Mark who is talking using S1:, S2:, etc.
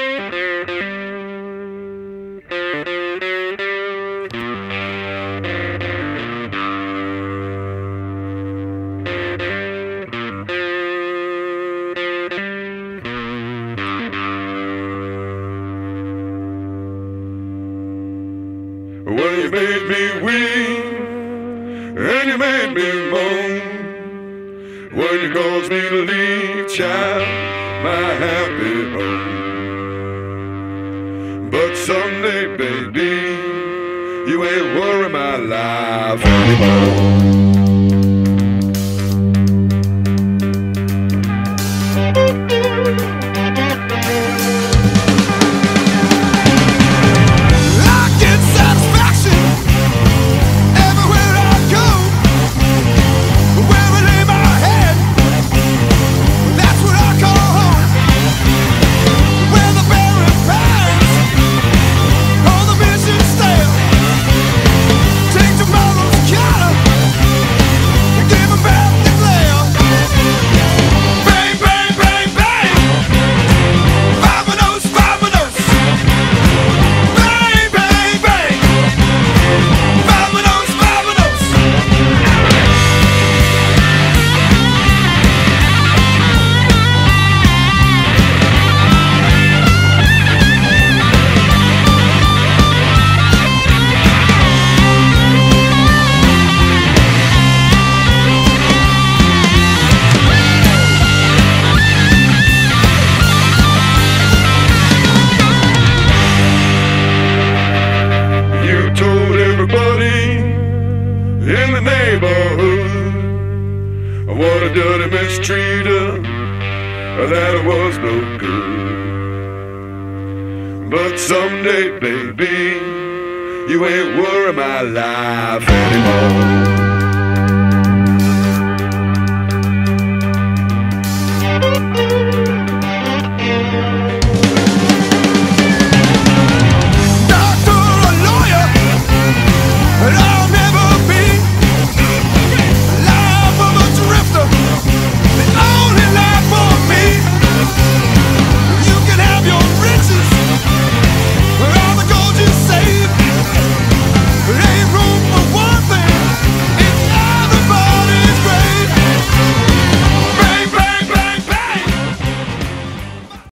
S1: When you made me weep and you made me moan? What you caused me to leave, child, my happy home. Someday, baby, you ain't worry my life anymore. Neighborhood what a dirty mistreater that I was no good. But someday, baby, you ain't worry my life anymore.